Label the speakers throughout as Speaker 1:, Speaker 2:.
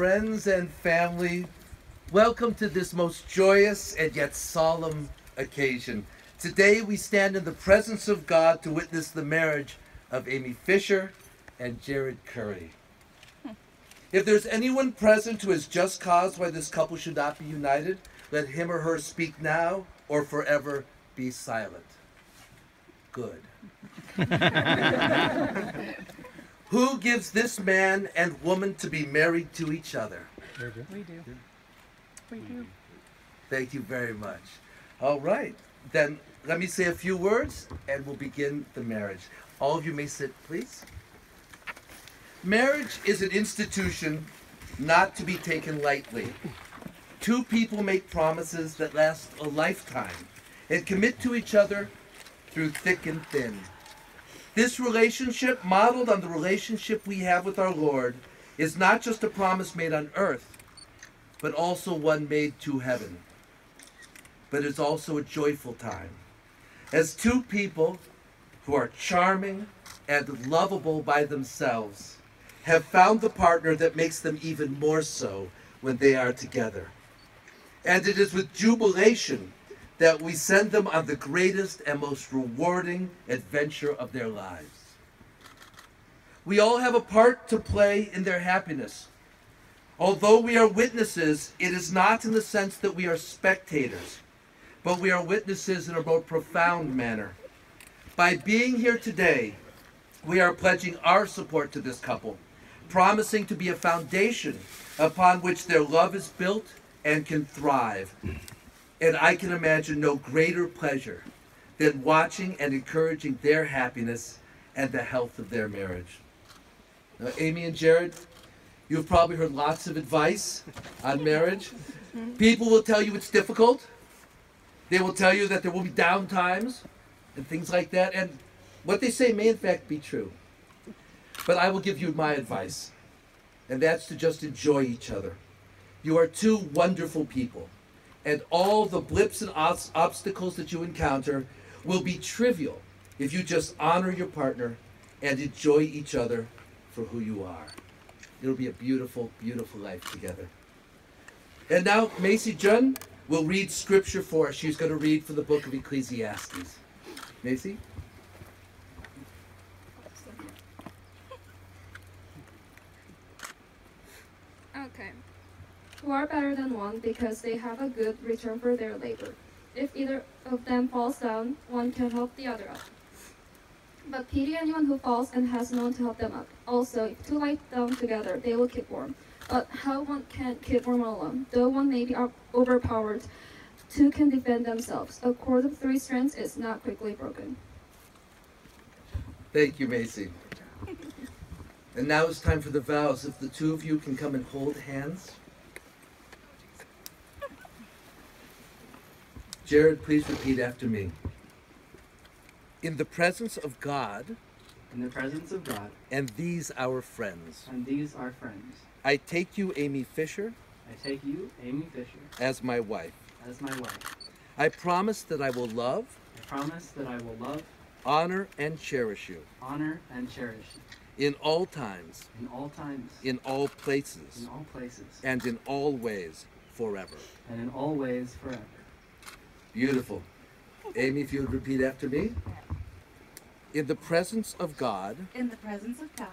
Speaker 1: Friends and family, welcome to this most joyous and yet solemn occasion. Today we stand in the presence of God to witness the marriage of Amy Fisher and Jared Curry. If there's anyone present who has just cause why this couple should not be united, let him or her speak now or forever be silent. Good. Who gives this man and woman to be married to each other?
Speaker 2: We do. We do.
Speaker 1: Thank you very much. All right, then let me say a few words and we'll begin the marriage. All of you may sit, please. Marriage is an institution not to be taken lightly. Two people make promises that last a lifetime and commit to each other through thick and thin. This relationship, modeled on the relationship we have with our Lord, is not just a promise made on earth, but also one made to heaven. But it's also a joyful time. As two people who are charming and lovable by themselves have found the partner that makes them even more so when they are together. And it is with jubilation that we send them on the greatest and most rewarding adventure of their lives. We all have a part to play in their happiness. Although we are witnesses, it is not in the sense that we are spectators, but we are witnesses in a more profound manner. By being here today, we are pledging our support to this couple, promising to be a foundation upon which their love is built and can thrive. And I can imagine no greater pleasure than watching and encouraging their happiness and the health of their marriage. Now, Amy and Jared, you've probably heard lots of advice on marriage. People will tell you it's difficult. They will tell you that there will be down times and things like that. And what they say may, in fact, be true. But I will give you my advice, and that's to just enjoy each other. You are two wonderful people, and all the blips and obs- obstacles that you encounter will be trivial if you just honor your partner and enjoy each other for who you are. It'll be a beautiful, beautiful life together. And now, Macy Junn will read scripture for us. She's going to read from the book of Ecclesiastes. Macy?
Speaker 3: Who are better than one because they have a good return for their labor. If either of them falls down, one can help the other up. But pity anyone who falls and has no one to help them up. Also, if two lie down together, they will keep warm. But how one can keep warm alone? Though one may be overpowered, two can defend themselves. A cord of three strands is not quickly broken.
Speaker 1: Thank you, Macy. And now it's time for the vows. If the two of you can come and hold hands. Jared, please repeat after me. In the presence of God
Speaker 4: In the presence of God
Speaker 1: and these our friends,
Speaker 4: and these our friends,
Speaker 1: I take you, Amy Fisher,
Speaker 4: I take you, Amy Fisher,
Speaker 1: as my wife.
Speaker 4: as my wife.
Speaker 1: I promise that I will love,
Speaker 4: I promise that I will love,
Speaker 1: honor, and cherish you
Speaker 4: honor, and cherish you
Speaker 1: in all times,
Speaker 4: in all times,
Speaker 1: in all places,
Speaker 4: in all places,
Speaker 1: and in all ways forever.
Speaker 4: and in all ways forever.
Speaker 1: Beautiful. Amy, if you would repeat after me. In the presence of God
Speaker 5: in the presence of God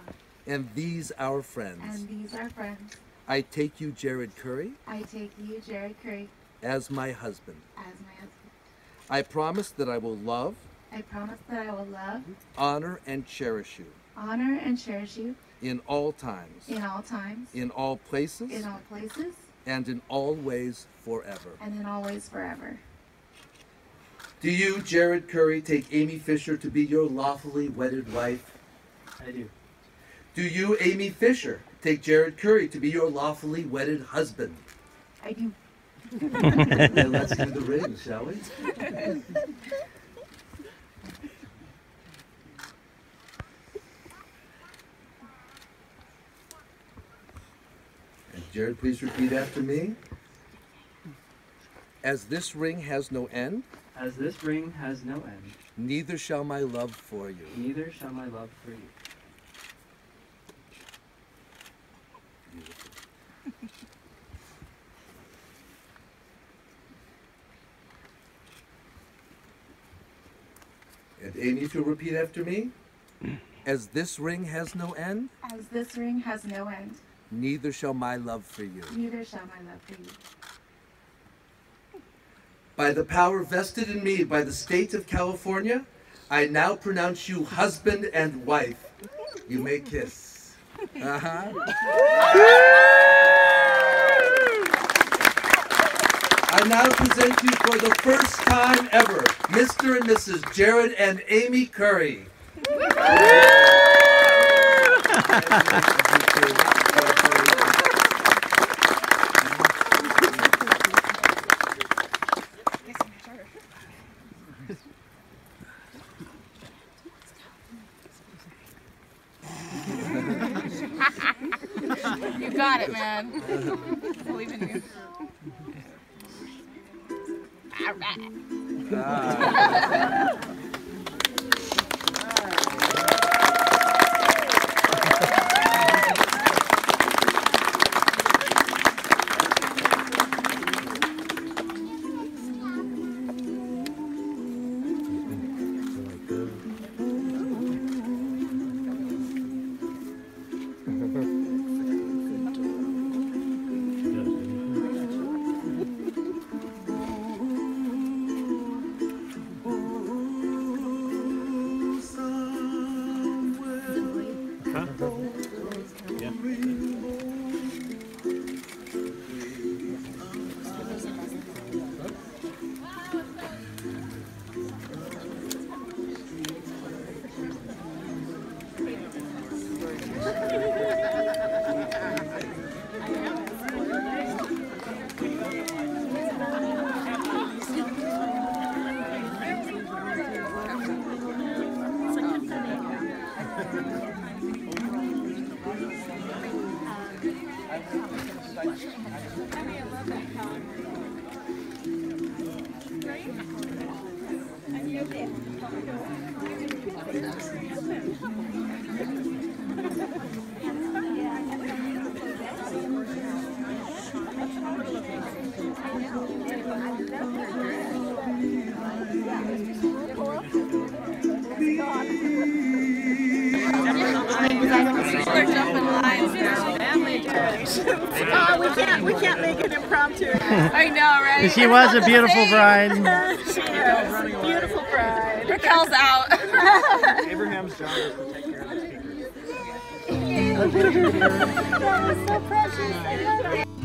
Speaker 1: and these our friends,
Speaker 5: and these our friends,
Speaker 1: I take you, Jared Curry,
Speaker 5: I take you, Jared Curry,
Speaker 1: as my husband.
Speaker 5: as my husband.
Speaker 1: I promise that I will love,
Speaker 5: I promise that I will love,
Speaker 1: honor, and cherish you
Speaker 5: honor, and cherish you
Speaker 1: in all times,
Speaker 5: in all times,
Speaker 1: in all places,
Speaker 5: in all places,
Speaker 1: and in all ways forever.
Speaker 5: and in all ways forever.
Speaker 1: Do you, Jared Curry, take Amy Fisher to be your lawfully wedded wife?
Speaker 4: I do.
Speaker 1: Do you, Amy Fisher, take Jared Curry to be your lawfully wedded husband?
Speaker 5: I do.
Speaker 1: then let's do the ring, shall we? Jared, please repeat after me. As this ring has no end,
Speaker 4: as this ring has no end.
Speaker 1: Neither shall my love for you.
Speaker 4: Neither shall my love for you.
Speaker 1: and Amy to repeat after me. As this ring has no end.
Speaker 5: As this ring has no end.
Speaker 1: Neither shall my love for you.
Speaker 5: Neither shall my love for you.
Speaker 1: By the power vested in me by the state of California, I now pronounce you husband and wife. You may kiss. Uh-huh. I now present you for the first time ever, Mr. and Mrs. Jared and Amy Curry.
Speaker 2: You got it, man. Believe in you. All right. They're jumping lines now. Family traditions. Oh, we can't. We can't make an impromptu. I know, right?
Speaker 6: She was a beautiful bride.
Speaker 2: She is. Beautiful bride. Raquel's out.
Speaker 6: Abraham's job is to take care of the speakers.
Speaker 2: that was so precious. I love it.